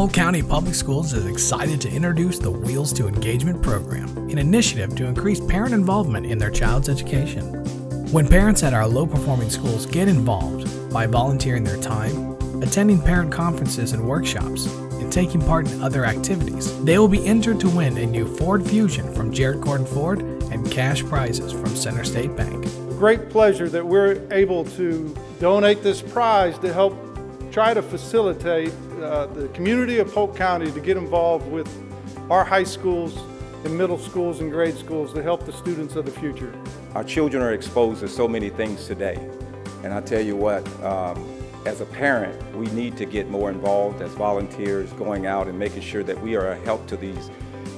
Polk County Public Schools is excited to introduce the Wheels to Engagement program, an initiative to increase parent involvement in their child's education. When parents at our low performing schools get involved by volunteering their time, attending parent conferences and workshops, and taking part in other activities, they will be entered to win a new Ford Fusion from Jarrett Gordon Ford and cash prizes from Center State Bank. Great pleasure that we're able to donate this prize to help try to facilitate uh, the community of Polk County to get involved with our high schools and middle schools and grade schools to help the students of the future. Our children are exposed to so many things today. And I tell you what, um, as a parent, we need to get more involved as volunteers going out and making sure that we are a help to these,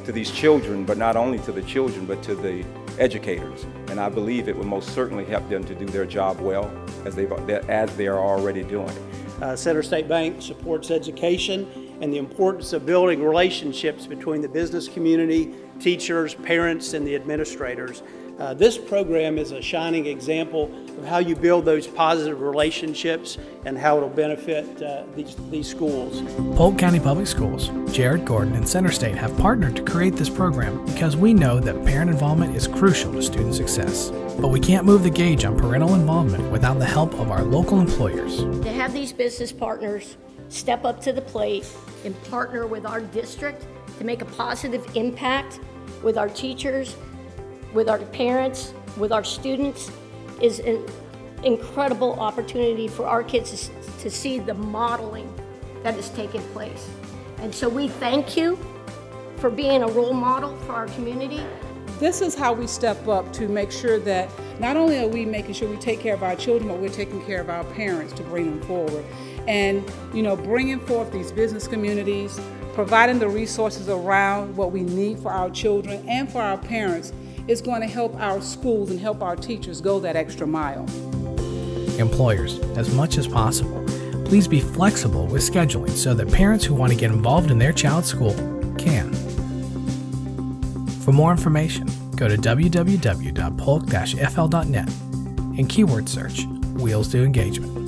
to these children, but not only to the children, but to the educators. And I believe it will most certainly help them to do their job well as, they as they are already doing. Uh, Center State Bank supports education and the importance of building relationships between the business community, teachers, parents, and the administrators. Uh, this program is a shining example of how you build those positive relationships and how it'll benefit uh, these, these schools. Polk County Public Schools, Jarrett Gordon, and Center State have partnered to create this program because we know that parent involvement is crucial to student success. But we can't move the gauge on parental involvement without the help of our local employers. To have these business partners step up to the plate and partner with our district to make a positive impact with our teachers, with our parents, with our students is an incredible opportunity for our kids to see the modeling that is taking place. And so we thank you for being a role model for our community. This is how we step up to make sure that not only are we making sure we take care of our children, but we're taking care of our parents to bring them forward. And, you know, bringing forth these business communities, providing the resources around what we need for our children and for our parents is going to help our schools and help our teachers go that extra mile. Employers, as much as possible, please be flexible with scheduling so that parents who want to get involved in their child's school can. For more information, go to www.polk-fl.net and keyword search Wheels to Engagement.